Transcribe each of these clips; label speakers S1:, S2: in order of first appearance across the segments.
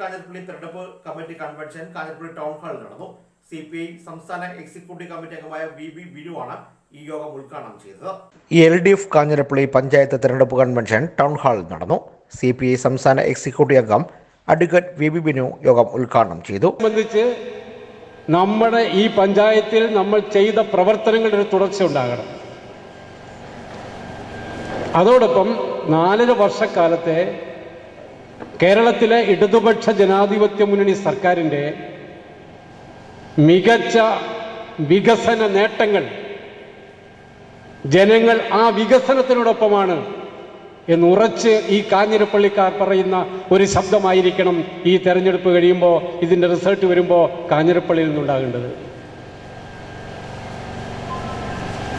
S1: കാഞ്ഞിരപ്പള്ളി തെരഞ്ഞെടുപ്പ് committee convention Kanjirappally town ഹാളിൽ നടന്നു. സി പി ഐ സംസ്ഥാന എക്സിക്യൂട്ടീവ് കമ്മിറ്റി അംഗമായ വി ബി ബിനുവാണ് ഈ യോഗം ഉദ്ഘാടനം ചെയ്തത്.
S2: L D F Kanjirappally panchayat തെരഞ്ഞെടുപ്പ് കൺവെൻഷൻ ടൗൺ ഹാളിൽ നടന്നു. സി പി ഐ സംസ്ഥാന എക്സിക്യൂട്ടീവ് അംഗം അഡ്വക്കേറ്റ് വി ബി ബിനു യോഗം ഉദ്ഘാടനം ചെയ്തു.
S3: സംബന്ധിച്ച് നമ്മുടെ ഈ പഞ്ചായത്തിൽ നമ്മൾ ചെയ്ത പ്രവർത്തനങ്ങളുടെ ഒരു തുടർച്ച ഉണ്ടാകണം. അതോടൊപ്പം നാലര വർഷക്കാലത്തെ കേരളത്തിലെ ഇടതുപക്ഷ ജനാധിപത്യ മുന്നണി സർക്കാരിന്റെ മികച്ച വികസന നേട്ടങ്ങൾ ജനങ്ങൾ ആ വികസനത്തിനോടൊപ്പമാണ് എന്ന് ഉറച്ച് ഈ കാഞ്ഞിരപ്പള്ളിക്കാർ പറയുന്ന ഒരു ശബ്ദമായിരിക്കണം ഈ തെരഞ്ഞെടുപ്പ് കഴിയുമ്പോൾ ഇതിന്റെ റിസൾട്ട് വരുമ്പോൾ കാഞ്ഞിരപ്പള്ളിയിൽ നിന്നുണ്ടാകേണ്ടത്.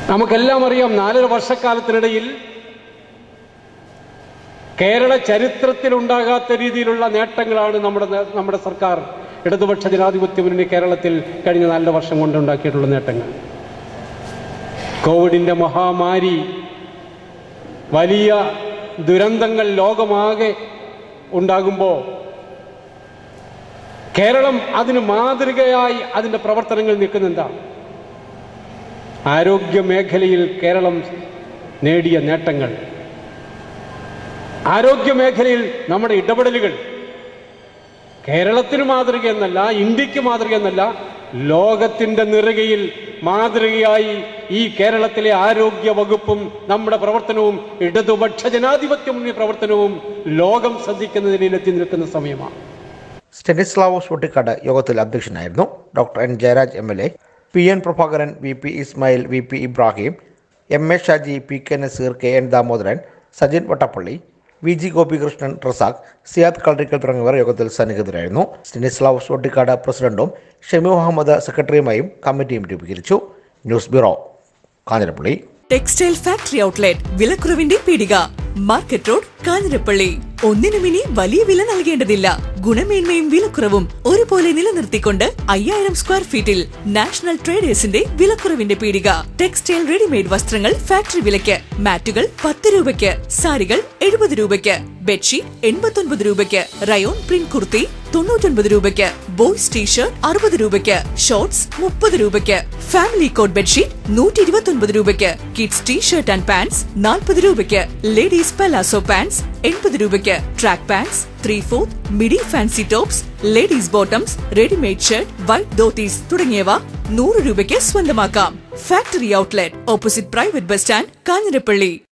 S3: നമുക്കെല്ലാം അറിയാം നാലര വർഷക്കാലത്തിനിടയിൽ കേരള ചരിത്രത്തിൽ ഉണ്ടാകാത്ത രീതിയിലുള്ള നേട്ടങ്ങളാണ് നമ്മുടെ നമ്മുടെ സർക്കാർ ഇടതുപക്ഷ ജനാധിപത്യ മുന്നണി കേരളത്തിൽ കഴിഞ്ഞ നാല് വർഷം കൊണ്ട് ഉണ്ടാക്കിയിട്ടുള്ള നേട്ടങ്ങൾ. കോവിഡിന്റെ മഹാമാരി വലിയ ദുരന്തങ്ങൾ ലോകമാകെ ഉണ്ടാകുമ്പോൾ കേരളം അതിന് മാതൃകയായി അതിന്റെ പ്രവർത്തനങ്ങൾ നിൽക്കുന്നെന്താ? ആരോഗ്യ മേഖലയിൽ കേരളം നേടിയ നേട്ടങ്ങൾ. ആരോഗ്യ മേഖലയിൽ നമ്മുടെ ഇടപെടലുകൾ കേരളത്തിന് മാതൃക എന്നല്ല ഇന്ത്യയ്ക്ക് മാതൃക എന്നല്ല ലോകത്തിന്റെ നിറുകയിൽ മാതൃകയായി ഈ കേരളത്തിലെ ആരോഗ്യ വകുപ്പും നമ്മുടെ പ്രവർത്തനവും ഇടതുപക്ഷ ജനാധിപത്യ മുന്നണി പ്രവർത്തനവും ലോകം ശ്രദ്ധിക്കുന്നതിൽ എത്തി നിൽക്കുന്ന സമയമാണ്.
S2: സ്റ്റെനിസ്ലാവോസ് വട്ടിക്കാട് യോഗത്തിൽ അധ്യക്ഷനായിരുന്നു doctor N. Jayaraj M. L. A. P. N. Prabhakaran V. P. Ismail V. P. Ibrahim M. A. Shaji P. K. Nazeer K. N. Damodaran Sajin Vattappally V G Gopikrishnan Razak Siyad Kalarickal തുടങ്ങിയവർ യോഗത്തിൽ സന്നിഹിതരായിരുന്നു. സ്റ്റിനിസ്ലാവ് സോട്ടിക്കാട് പ്രസിഡന്റും ഷെമി മുഹമ്മദ് സെക്രട്ടറിയുമായും കമ്മിറ്റിയും രൂപീകരിച്ചു. News bureau Kanjirappally.
S4: Textile factory outlet വിലക്കുറവിന്റെ പീടിക. Market road Kanjirappally. ഒന്നിനും ഇനി വലിയ വില നൽകേണ്ടതില്ല. ഗുണമേന്മയും വിലക്കുറവും ഒരുപോലെ നിലനിർത്തിക്കൊണ്ട് അയ്യായിരം സ്ക്വയർ ഫീറ്റിൽ നാഷണൽ ട്രേഡേഴ്സിന്റെ വിലക്കുറവിന്റെ പീടിക. ടെക്സ്റ്റൈൽ റെഡിമെയ്ഡ് വസ്ത്രങ്ങൾ ഫാക്ടറി വിലയ്ക്ക്. മാറ്റുകൾ പത്ത് രൂപയ്ക്ക്. സാരികൾ എഴുപത് രൂപയ്ക്ക്. ബെഡ്ഷീറ്റ് എൺപത്തൊൻപത് രൂപയ്ക്ക്. റയോൺ പ്രിന്റ് കുർത്തി തൊണ്ണൂറ്റൊൻപത് രൂപയ്ക്ക്. ബോയ്സ് ടീഷർട്ട് അറുപത് രൂപയ്ക്ക്. ഷോർട്സ് മുപ്പത് രൂപയ്ക്ക്. ഫാമിലി കോട്ട് ബെഡ്ഷീറ്റ് നൂറ്റി ഇരുപത്തൊൻപത് രൂപയ്ക്ക്. കിഡ്സ് ടീഷർട്ട് ആൻഡ് പാൻസ് നാൽപ്പത് രൂപയ്ക്ക്. ലേഡീസ് പലാസോ പാൻസ് എൺപത് രൂപയ്ക്ക് track pants three fourth midi fancy tops ladies bottoms readymade shirt white dhotis തുടങ്ങിയവ നൂറ് രൂപയ്ക്ക് സ്വന്തമാക്കാം. Factory outlet opposite private bus stand Kanjirappally.